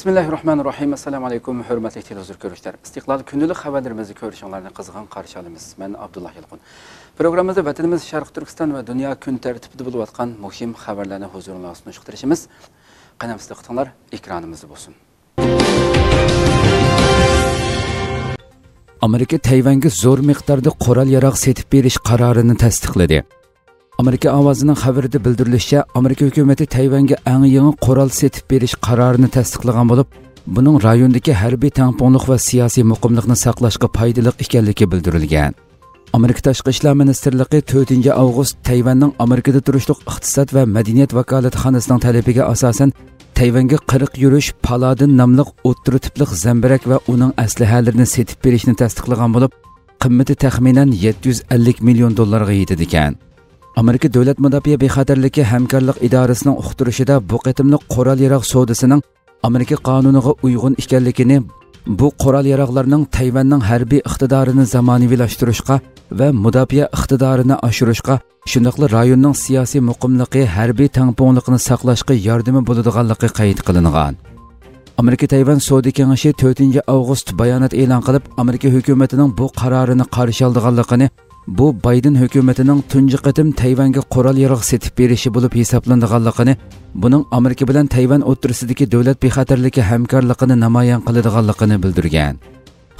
Bismillahirrahmanirrahim. Assalamu alaykum, hörmətli televizor görüşlər. İstiqlal gündəlik xəbərlərimizi görüşənlərinə qızğın qarşılayırıq. Mən Abdullah Yılğun. Proqramımızda vətənimiz Şərq Türkistan və dünya gün tərtibində olub atqan mühim xəbərləri huzurunuza sunuşdurışımız. Qanamızda qıtınlar ekranımızda olsun. Amerika Tayvanga zo'r miqdorda qurol-yarog' setib berish qarorini tasdiqladi. Amerika ovozining xabarida bildirilishicha amerika hukumati tayvanga eng yangi qurol setib berish qarorini tasdiqlagan bo'lib buning rayondagi harbiy tangpongliq va siyosiy muqimlikni saqlashga foydali ekanligi bildirilgan. Amerika tashqi ishlar ministrligi 4 avgust tayvanning amerikada turishliq iqtisod va madaniyat vakolatxonasining talabiga asosan tayvanga 40 yurish paladin nomli o'ttiri tipliq zambirak va uning aslahalarini setib berishni tasdiqlagan bo'lib qimmati taxminan 750 million dollarga yetadi ekan. Amerika davlat mudofaa bexatarligi hamkorlik idorasining uqtirishida bu qitimliq qurol yarog' savdosining amerika qonuniga uyg'un ekanligini bu qurol yaroqlarning tayvanning harbiy iqtidorini zamonaviylashtirishga va mudofaa iqtidorini oshirishga shundoqla rayonning siyosiy muqimligi harbiy tangpongliqni saqlashga yordami bo'ladiganligi qayd qilingan. Amerika tayvan kengashi 4 avgust bayonot e'lon qilib amerika hukumatining bu qarorini qarshi bu bayden hukumatining tunji qatim tayvanga qurol yarog' setib berishi bo'lib hisoblanadiganligini buning amerika bilan tayvan o'tirisidagi davlat bexatarligi hamkorligini namoyon qiladiganligini bildirgan.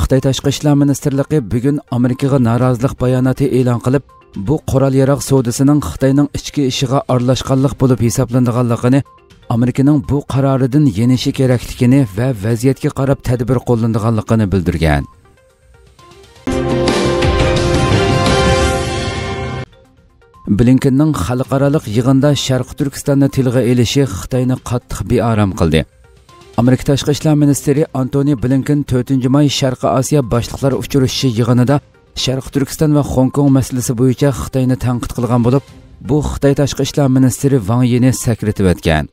Xitoy tashqi ishlar ministrligi bugun amerikaga norozilik bayonoti e'lon qilib bu qurol yarog' savdosining xitoyning ichki ishiga aralashganlik bo'lib hisoblanadiganligini amerikaning bu qaroridan yenishi kerakligini va vaziyatga qarab tadbir qo'llanadiganligini bildirgan blinkenning xalqaroliq yig'inda sharq turkistonni tilga elishi xitoyni qattiq bearam qildi. Amerika tashqi ishlar ministri antoni blinken 4 may sharqi osiyo boshliqlar uchrashishi yig'inida sharq turkiston va xong kong masalasi bo'yicha xitoyni tanqid qilgan bo'lib bu xitoy tashqi ishlar ministri vang yini sakritib o'tgan.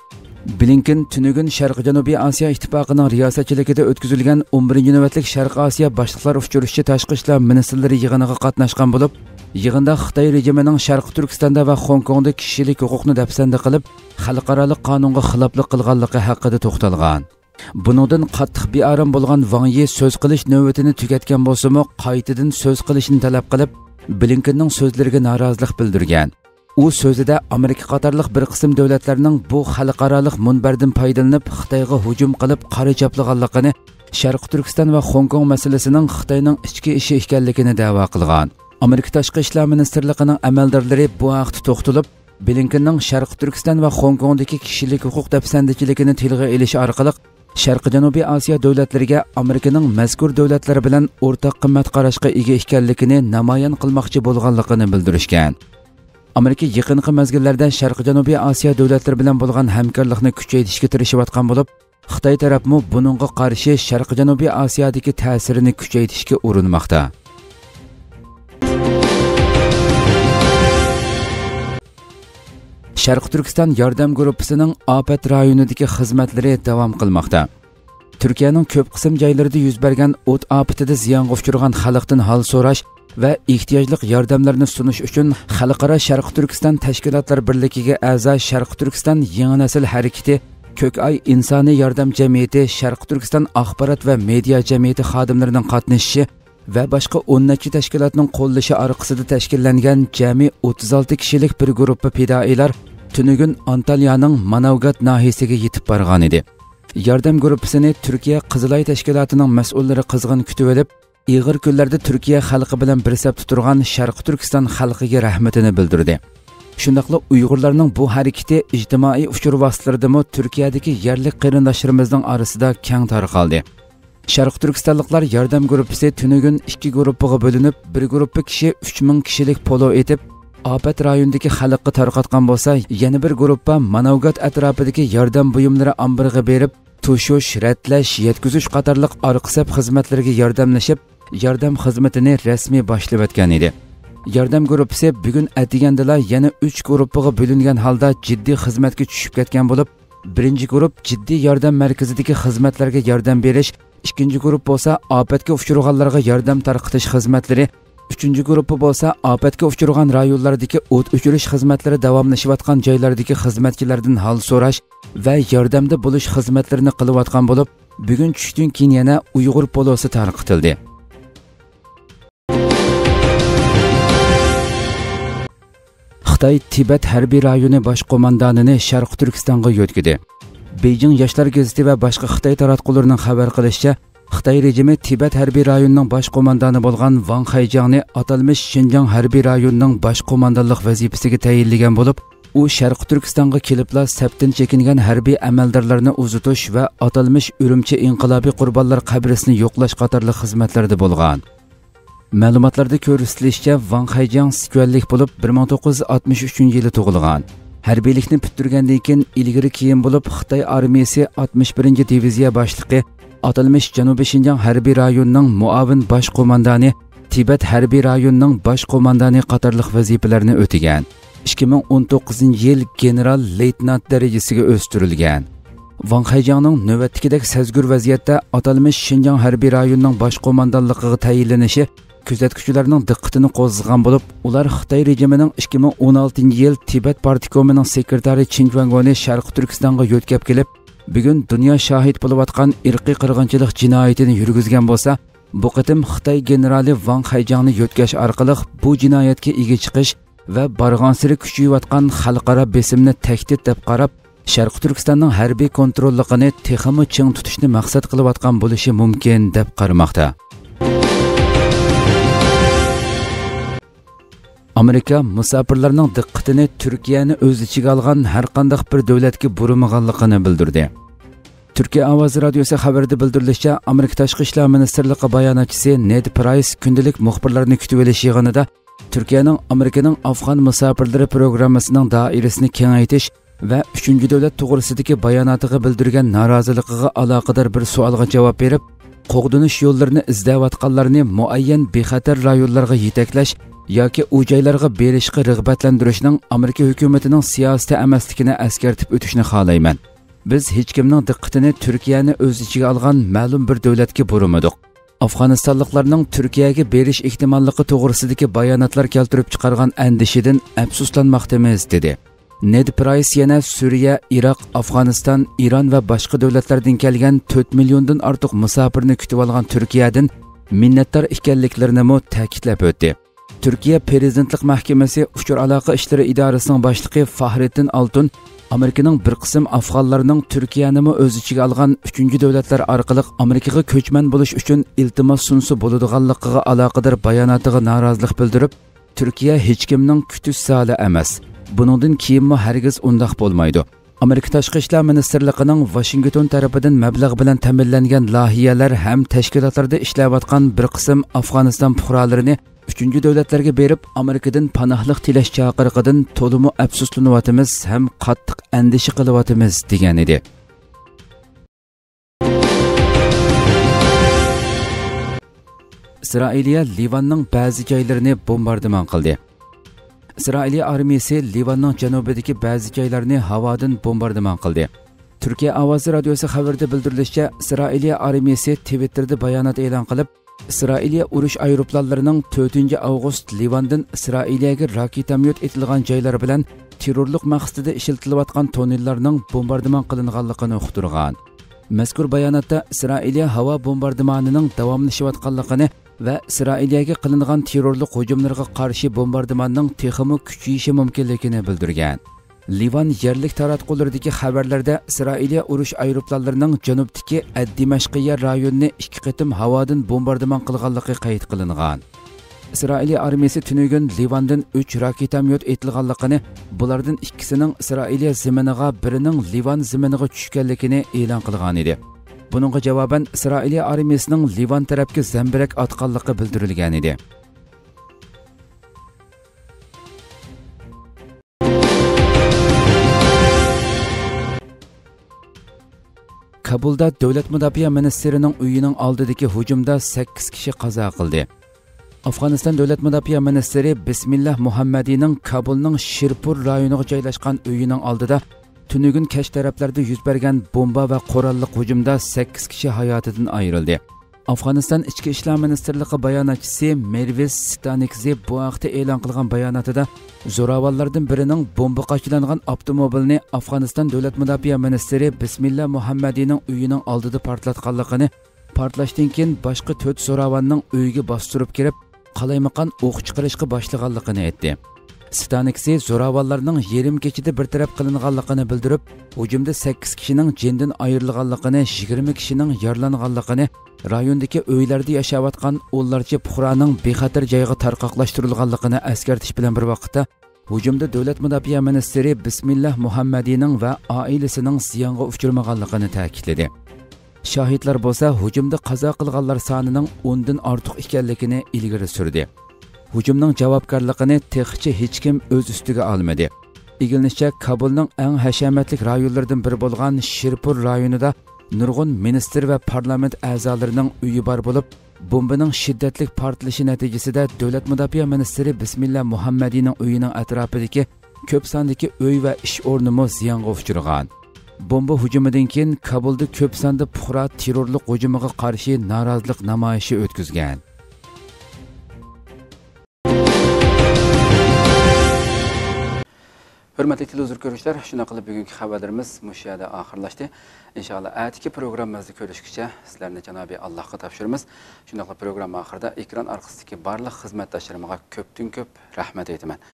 Blinken tunugun sharq janubiy osiyo ittifoqining riyosatchiligida o'tkazilgan 11 navbatlik sharq osiyo boshliqlar uchrashishi tashqi ishlar ministrlari yig'iniga qatnashgan bo'lib yig'inda xitoy rejimining sharqi turkistonda va xong kongda kishilik huquqni dafsanda qilib xalqaro qonunga xiloflik qilganligi haqida to'xtalgan. Bunodan qattiq bearim bo'lgan vang yi so'z qilish navbatini tugatgan bo'lsimi qaytadan so'z qilishni talab qilib blinkenning so'zlariga norozilik bildirgan. U so'zida amerika qatorliq bir qism davlatlarning bu xalqaroliq munbardan foydalanib xitoyga hujum qilib qora choplaganligini sharqi turkiston va xong kong masalasining xitoyning ichki ishi ekanligini da'vo qilgan. Amerika tashqi ishlar ministrligining amaldorlari bu haqda to'xtalib blinkinning sharqi turkiston va xong kongdagi kishilik huquq dafsandichiligini tilga ilishi orqali sharqi janubiy osiyo davlatlariga amerikaning mazkur davlatlar bilan o'rtaq qimmat qarashga ega ekanligini namoyon qilmoqchi bo'lganligini bildirishgan. Amerika yaqinqi mezgillarda sharqi janubiy osiyo davlatlari bilan bo'lgan hamkorlikni kuchaytirishga tirishayotgan bo'lib xitoy tarafmi buningga qarshi sharqi janubiy osiyodagi ta'sirini kuchaytirishga urinmoqda. Sharq turkiston yordam gruppasining ofat rayonidagi xizmatlari davom qilmoqda. Turkiyaning ko'p qism joylarida yuz bergan o't ofatida ziyonga uchragan xalqdan hol so'rash va ehtiyojli yordamlarni sunish uchun xalqaro sharq turkiston tashkilotlar birligiga a'zo sharq turkiston yangi nasl harakati ko'k oy insoniy yordam jamiyati sharq turkiston axborot va media jamiyati xodimlarining qatnashishi va boshqa 10 necha tashkilotning qo'llashi orqasida tashkillangan jami 36 kishilik bir guruhga fidoilar tunugun Antalyaning Manavgat nahiyasiga yetib borgan edi. Yordam guruhini Turkiya Qizilay tashkilotining mas'ullari qizg'in kutib olib, ig'ir kunlarda Turkiya xalqi bilan bir saf turgan Sharq Turkiston xalqiga rahmatini bildirdi. Shundaqla Uyg'urlarning bu harakati ijtimoiy uchur vositalaridami Turkiyadagi yerlik qarindoshlarimizning orasida keng tarqaldi. Sharq Turkistonliklar yordam guruhi tunugun ikki guruhga bo'linib, bir guruhi kishi 3000 kishilik polo etib, ofat rayonidagi xalqqa tarqatgan bo'lsa yana bir guruhga manavgat atrofidagi yordam buyumlari ombiriga berib tushish ratlash yetkazish qatorliq orqisab xizmatlariga yordamlashib yordam xizmatini rasmiy boshlab o'tgan edi. Yordam guruhi bugun atigandala yana uch guruhga bo'lingan holda jiddiy xizmatga tushib ketgan bo'lib birinchi guruh jiddiy yordam markazidagi xizmatlarga yordam berish ikkinchi guruh bo'lsa ofatga uchraganlarga yordam tarqatish xizmatlari. Uchinchi guruhi bo'lsa ofatga uchragan rayonlardagi o't o'chirish xizmatlari davomlashayotgan joylardagi xizmatchilardan hol so'rash va yordamda bo'lish xizmatlarini qilayotgan bo'lib bugun tushdan keyin yana uyg'ur polosi tarqitildi. Xitoy tibat harbiy rayoni bosh qo'mondonini sharq turkistonga yo'tkidi. Бейжің Яшлар газеті ва башқа Қытай таратқыларының хабар қылышча, Қытай режимі Тибет хәрби районының баш команданы болған Ван Хайжаңны аталмыш Шинжаң хәрби районының баш командалық вазипісіге тәйінлеген болып, u sharqi turkistonga kelibla sabtin chekingan harbiy amaldorlarni uzitish va atalmish urumchi inqilobiy qurbonlar qabrisini yo'qlash qatorli xizmatlarda bo'lgan ma'lumotlarda ko'rsatilishicha van hayjang sikuallik bo'lib 1963 ming yili harbiylikni bitirgandan keyin ilgari keyin bo'lib xitoy armiyasi 61 diviziya boshlig'i atalmish janubiy shinjang harbiy rayonining muavin bosh qo'mondoni tibat harbiy rayonining bosh qo'mondoni qatorliq vazifalarni o'tagan 2019 yil general leytenant darajasiga o'stirilgan. Van hayjangning navbatdagidek sazgur vaziyatda atalmish shinjang harbiy rayonining bosh qo'mondonligiga tayinlanishi күзәткүчеләрнең диккәтен козган булып, улар Хытай режимының 2016 ел Тибет парткомының секретары Чин Вангоны Шарқ Түркстанга йөткәп килеп, бүген дөнья шаһит булып аткан ирқи кыргынчылык җинаятын йөргизгән булса, бу кытым Хытай генералы Ван Хайжаңны йөткәш аркылы бу җинаятькә иге чыгыш ва баргансыры күчәйеп аткан халыкара бесимне тәһдид дип карап, Шарқ Түркстанның хәрби контрольлыгын техимы чиң тутышны максат кылып аткан булышы мөмкин дип кармакта. Amerika musofirlarning diqqatini turkiyani o'z ichiga olgan har qanday bir davlatga burmaganligini bildirdi. Turkiya ovozi radiosi xabarida bildirilishicha amerika tashqi ishlar ministrligi bayonotchisi ned prays kundalik muxbirlarni kutib olish yig'inida turkiyaning amerikaning afg'on musofirlari programmasining doirasini kengaytirish va uchinchi davlat to'g'risidagi bayonotiga bildirgan noroziligiga aloqador bir savolga javob berib qo'g'dinish yo'llarini izlayotganlarni muayyan bexatar rayonlarga yetaklash yoki u joylarga berishga rag'batlantirishning amerika hukumatining siyosati emasligini eskartib o'tishni xohlayman. Biz hech kimning diqqatini turkiyani o'z ichiga olgan ma'lum bir davlatga burmadik afg'onistonliklarning turkiyaga berish ehtimolligi to'g'risidagi bayonotlar keltirib chiqargan andishidan afsuslanmoqdamiz dedi. Ned prays yana suriya iroq afg'oniston eron va boshqa davlatlardan kelgan 4 milliondan ortiq musofirni kutib olgan turkiyadan minnatdor ekanliklarini ta'kidlab o'tdi turkiya prezidentlik mahkamasi uchur aloqa ishlari idorasining boshlig'i fahriddin altun amerikaning bir qism afg'onlarning turkiyanimi o'z ichiga olgan uchinchi davlatlar orqali amerikaga ko'chman bo'lish uchun iltimos sunsi bo'ladiganligiga aloqador bayonotiga norozilik bildirib turkiya hech kimning kutish soli emas buningdan keyinmi hargiz undoq bo'lmaydi amerika tashqi ishlar ministrligining vashington tarafidan mablag' bilan ta'minlangan loyihalar ham tashkilotlarda bir qism afg'oniston fuqarolarini үшінші дәүләтләргә беріп Америкадан панахлык тілеш чакырыгыдан толымы әфсусланып атабыз һәм қаттық әндіші кылып атабыз деген еді Израилия Ливанның бәзи жайларын бомбардыман қылды. Израилия армиясы Ливанның жанубыдагы бәзи жайларын һавадан бомбардыман қылды. Түркия Авазы радиосы хәбәрдә белдерүлешчә, Израилия армиясы Twitter'да баянат элан қылып, isroiliya urush aeroplanlarining 4 avgust livandan isroiliyaga raketamyot etilgan joylar bilan terrorlik maqsadida ishlatilayotgan tonnellarning bombardimon qilinganligini uqtirgan. Mazkur bayonotda isroiliya havo bombardimonining davomlashayotganligini va isroiliyaga qilingan terrorlik hujumlarga qarshi bombardimonning texmi kuchayishi mumkinligini bildirgan. Livan yerlik taratqulardagi xabarlarda isroiliya urush aeroplanlarining janubdagi addimashqiya rayonini ikki qatim havodan bombardimon qilganligi qayd qilingan isroiliya armiyasi tunugun livandan uch raketamyot etilganligini bulardan ikkisining isroiliya ziminiga birining livan ziminiga tushganligini e'lon qilgan edi buningga javoban isroiliya armiyasining livan tarafga zambirak otganligi bildirilgan edi kabulda davlat mudofaa ministerining uyining oldidagi hujumda 8 kishi qazo qildi. Afg'oniston davlat mudofaa ministri bismillah muhammadiyning kabulning shirpur rayoniga joylashgan uyining oldida tunugun kech taraflarda yuz bergan bomba va qurolli hujumda 8 kishi hayotidan ayrildi afg'oniston ichki ishlar ministrligi bayonotchisi mervis stanikzi bu haqda e'lon qilgan bayonotida zo'ravonlardan birining bomba qochilangan avtomobilni afg'oniston davlat mudofaa ministri bismillah muhammadiyning uyining oldida portlatganligini portlashdan keyin boshqa to'rt zo'ravonning uyiga bostirib kirib qalaymaqon o'q chiqarishga boshlaganligini aytdi Станексе зоравалларының жерім кечеді бір тарап қылынғалықыны білдіріп, ұжымды 8 кішінің жендін айырлығалықыны, 20 кішінің ярланығалықыны, райондекі өйлерді яшаватқан оларчы пұқыраның бейхатар жайғы тарқақлаштырылғалықыны әскер білен бір вақытта, ұжымды дөлет мұдапия мәністері Бисмиллах Мұхаммадиінің вә айлісінің сиянғы ұфчырмағалықыны тәкіледі. Шахидлар болса, санының 10-дің сүрді. Hujumning javobgarligini texchi hech kim o'z ustiga olmadi igilishicha kabulning eng hashamatli rayonlaridan biri bo'lgan shirpur rayonida nurg'un ministr va parlament a'zolarining uyi bor bo'lib bombaning shiddatli portlashi natijasida davlat mudofaa ministri bismillah muhammadiyning uyining atrofidagi ko'p sondagi uy va ish o'rnimi ziyonga uchragan bomba hujumidan keyin kabulda ko'p sonda puhra terrorlik hujumiga qarshi norozilik namoyishi o'tkazgan hurmatli televizor ko'ruvchilar shuna qilib bugungi xabarlarimiz mushu yerda oxirlashdi. Inshaalloh atigi programmamizni ko'rishgacha sizlarni janobiy allohga topshiramiz. Shunday qilib programma oxirida ekran orqasidagi barliq xizmatdoshlarimga ko'pdan ko'p rahmat aytaman.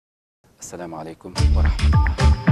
Assalomu alaykum va rahmatulloh.